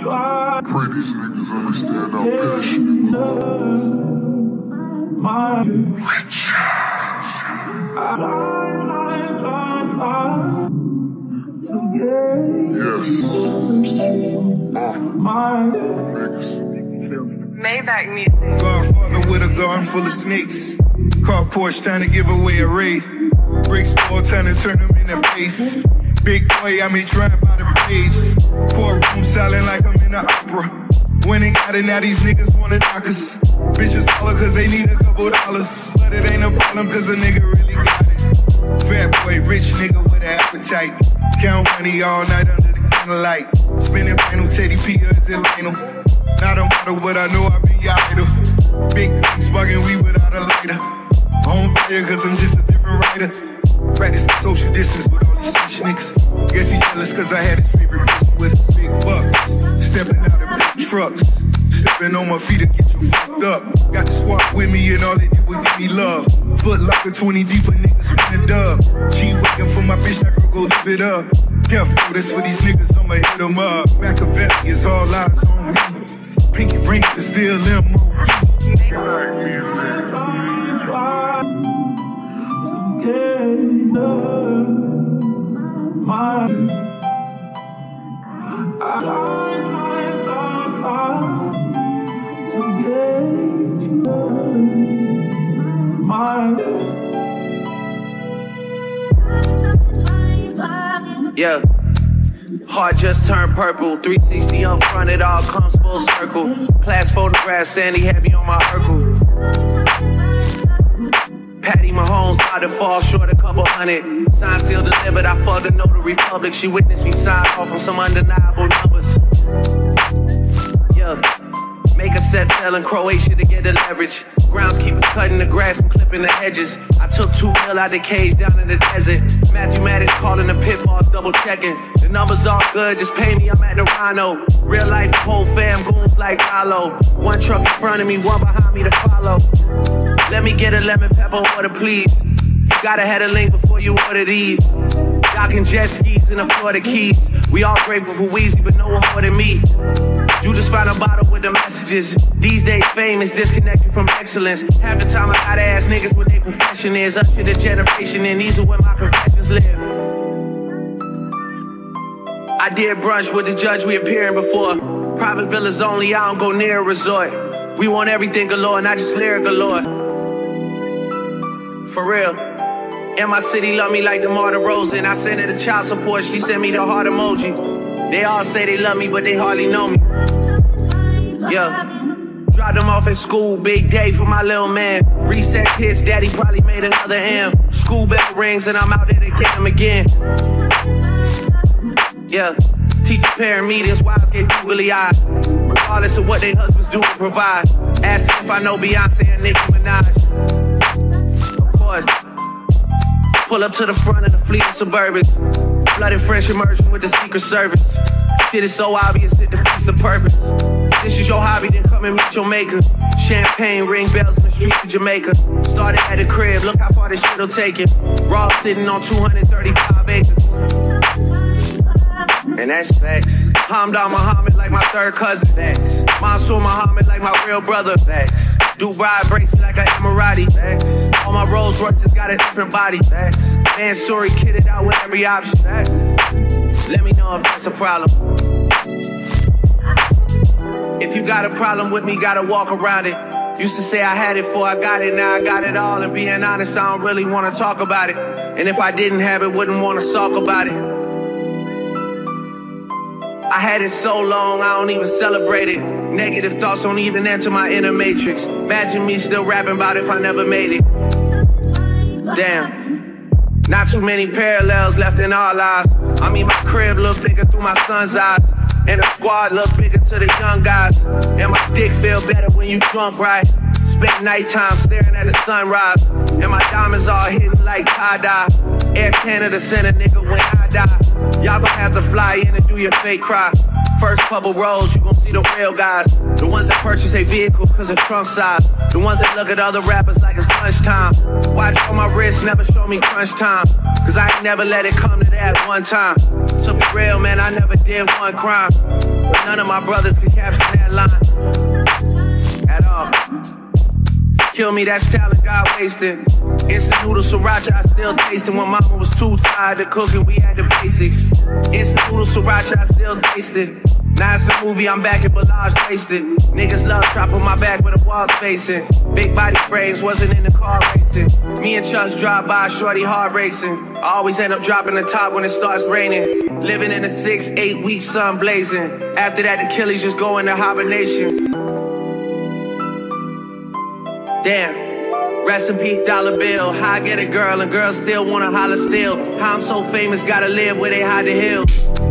Pray these niggas understand how passionate Yes. Uh, niggas. Maybach music. Godfather with a garden full of snakes. Car Porsche trying to give away a race. Bricks ball trying to turn them into base. Big boy, I mean trying by the page. Courtroom silent like I'm in the opera. They got it, now these niggas wanna knock us. Bitches holler cause they need a couple dollars. But it ain't a problem cause a nigga really got it. Fat boy, rich nigga with an appetite. Count money all night under the candlelight. Spinning final Teddy P is it Lionel. Not a model, but I know I be idol. Big things bugging we without a lighter. On fire cause I'm just a different writer. Practice social distance with fish niggas. Guess he jealous cause I had his favorite bitch with big bucks. Stepping out of big trucks. Stepping on my feet to get you fucked up. Got the squad with me and all they did was give me love. Foot locker 20 deeper niggas with a dub. G waiting for my bitch, that girl go live it up. Row, this for these niggas, I'ma hit them up. Machiavelli is all eyes on me. Pinky ring is still in Yeah. Heart just turned purple. 360 up front, it all comes full circle. Class photograph, Sandy had me on my Urkel. Patty Mahomes about to fall short a couple hundred. Sign seal delivered, I fucked the notary public. She witnessed me sign off on some undeniable numbers. Yeah. Make a set selling Croatia to get the leverage. Groundskeepers cutting the grass and clipping the hedges. I took two mil out the cage down in the desert. Matthew Mathematics calling the pit boss, double checking. The numbers all good, just pay me, I'm at the Rhino. Real life, whole fam, goons like Hollow. One truck in front of me, one behind me to follow. Let me get a lemon pepper water, please. You gotta have a link before you order these. Docking jet skis in the Florida Keys. We all grateful for Weezy, but no one more than me. You just found a bottle with the messages. These days, fame is disconnected from excellence. Half the time, I gotta ask niggas what their profession is. Usher the generation, and these are where my confessions live. I did brunch with the judge we appearing before. Private villas only, I don't go near a resort. We want everything galore, not just lyric galore. For real. And my city love me like the DeMar DeRozan. I sent her the child support, she sent me the heart emoji. They all say they love me, but they hardly know me. Yeah. Dropped them off at school, big day for my little man. Reset hits, daddy probably made another M. School bell rings and I'm out there to get him again. Yeah. Teacher parent meetings, wives get googly eyed. Regardless of what their husbands do and provide. Ask if I know Beyonce and Nicki Minaj. Course. Pull up to the front of the fleet of Suburbans. Flooded fresh immersion with the Secret Service. Shit is so obvious, it defeats the purpose. This is your hobby, then come and meet your maker. Champagne, ring bells in the streets of Jamaica. Started at the crib, look how far this shit'll take it. Raw sitting on 235 acres. And that's facts. Hamdan Muhammad like my third cousin. Facts. Mansour Muhammad like my real brother. Facts. Dubai brace me like an Emirati. Facts. All my Rolls Royces got a different body. Facts. Mansory kitted out with every option. Let me know if that's a problem. If you got a problem with me, gotta walk around it. Used to say I had it before I got it, now I got it all. And being honest, I don't really wanna talk about it. And if I didn't have it, wouldn't wanna talk about it. I had it so long, I don't even celebrate it. Negative thoughts don't even enter my inner matrix. Imagine me still rapping about if I never made it. Damn. Not too many parallels left in our lives. I mean, my crib look bigger through my son's eyes. And the squad look bigger to the young guys. And my dick feel better when you drunk, right? Spend nighttime staring at the sunrise. And my diamonds all hidden like tie-dye. Air Canada sent a nigga when I die. Y'all gon' have to fly in and do your fake cry. First couple rows, you gon' the real guys. The ones that purchase a vehicle cause of trunk size. The ones that look at other rappers like it's lunchtime. Watch on my wrist, never show me crunch time. Cause I ain't never let it come to that one time. To be real, man, I never did one crime. But none of my brothers could capture that line at all. Kill me, that's talent God wasted. Instant noodle sriracha, I still tasting. When mama was too tired to cooking, we had the basics. Instant noodle sriracha, I still tasted. Now it's a movie, I'm back at Bellage wasted. Niggas love dropping my back with a wall facing. Big body frames, wasn't in the car racing. Me and Chuns drive by, shorty hard racing. I always end up dropping the top when it starts raining. Living in a six, eight week sun blazing. After that, Achilles just go into hibernation. Damn. Rest in peace, dollar bill. How I get a girl and girls still wanna holler still. How I'm so famous, gotta live where they hide the hill.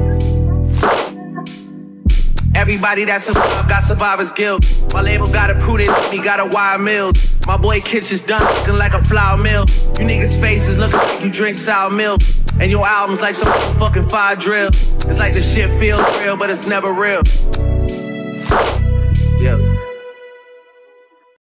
Everybody that's above got survivor's guilt. My label got approved, it, he got a wire mill. My boy Kitchen's done looking like a flour mill. You niggas' faces looking like you drink sour milk. And your album's like some fucking fire drill. It's like the shit feels real, but it's never real.